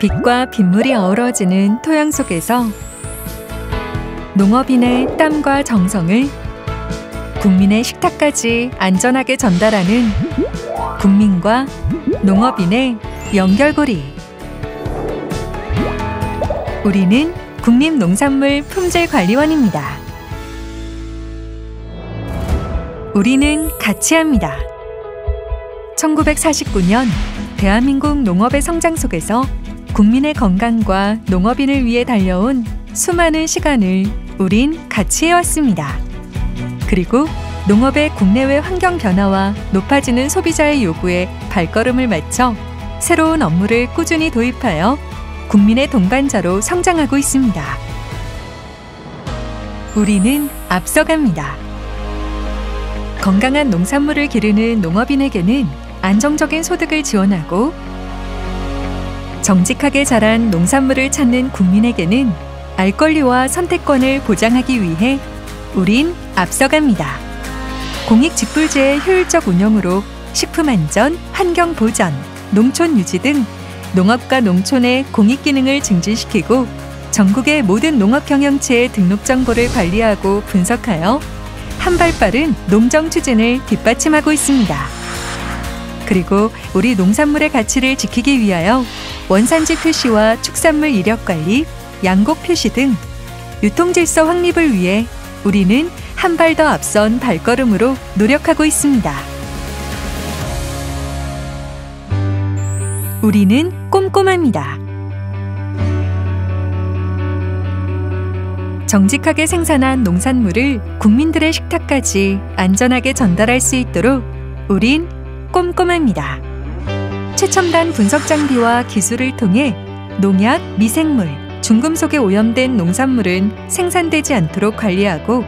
빛과 빗물이 어우러지는 토양 속에서 농업인의 땀과 정성을 국민의 식탁까지 안전하게 전달하는 국민과 농업인의 연결고리. 우리는 국립농산물 품질관리원입니다. 우리는 같이 합니다. 1949년 대한민국 농업의 성장 속에서 국민의 건강과 농업인을 위해 달려온 수많은 시간을 우린 같이 해왔습니다. 그리고 농업의 국내외 환경 변화와 높아지는 소비자의 요구에 발걸음을 맞춰 새로운 업무를 꾸준히 도입하여 국민의 동반자로 성장하고 있습니다. 우리는 앞서갑니다. 건강한 농산물을 기르는 농업인에게는 안정적인 소득을 지원하고 정직하게 자란 농산물을 찾는 국민에게는 알 권리와 선택권을 보장하기 위해 우린 앞서갑니다. 공익 직불제의 효율적 운영으로 식품 안전, 환경 보전, 농촌 유지 등 농업과 농촌의 공익 기능을 증진시키고 전국의 모든 농업 경영체의 등록 정보를 관리하고 분석하여 한 발 빠른 농정 추진을 뒷받침하고 있습니다. 그리고 우리 농산물의 가치를 지키기 위하여 원산지 표시와 축산물 이력 관리, 양곡 표시 등 유통 질서 확립을 위해 우리는 한 발 더 앞선 발걸음으로 노력하고 있습니다. 우리는 꼼꼼합니다. 정직하게 생산한 농산물을 국민들의 식탁까지 안전하게 전달할 수 있도록 우린 꼼꼼합니다. 최첨단 분석 장비와 기술을 통해 농약, 미생물, 중금속에 오염된 농산물은 생산되지 않도록 관리하고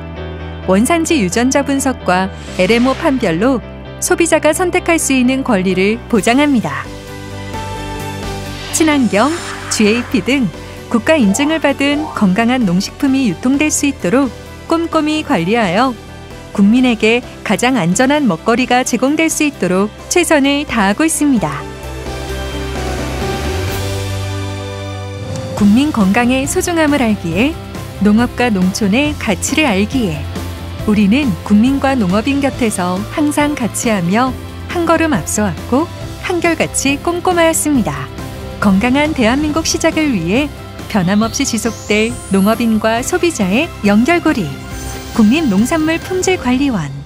원산지 유전자 분석과 LMO 판별로 소비자가 선택할 수 있는 권리를 보장합니다. 친환경, GAP 등 국가 인증을 받은 건강한 농식품이 유통될 수 있도록 꼼꼼히 관리하여 국민에게 가장 안전한 먹거리가 제공될 수 있도록 최선을 다하고 있습니다. 국민 건강의 소중함을 알기에 농업과 농촌의 가치를 알기에 우리는 국민과 농업인 곁에서 항상 같이 하며 한 걸음 앞서왔고 한결같이 꼼꼼하였습니다. 건강한 대한민국 시작을 위해 변함없이 지속될 농업인과 소비자의 연결고리 국민농산물 품질관리원